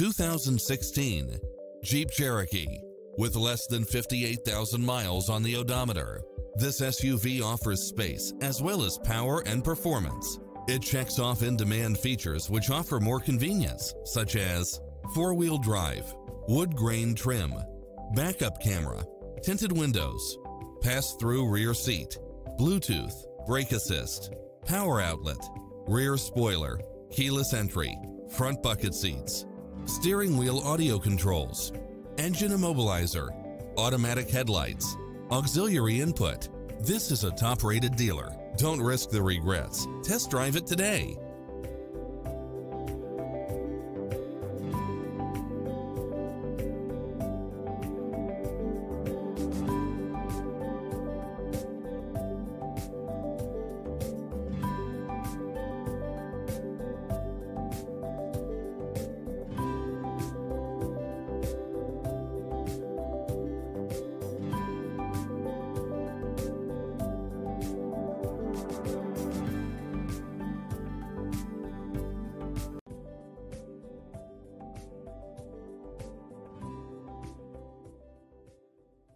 2016 Jeep Cherokee. With less than 58,000 miles on the odometer, this SUV offers space as well as power and performance. It checks off in-demand features which offer more convenience, such as four-wheel drive, wood grain trim, backup camera, tinted windows, pass-through rear seat, Bluetooth, brake assist, power outlet, rear spoiler, keyless entry, front bucket seats, steering wheel audio controls, engine immobilizer, automatic headlights, auxiliary input. This is a top-rated dealer. Don't risk the regrets. Test drive it today.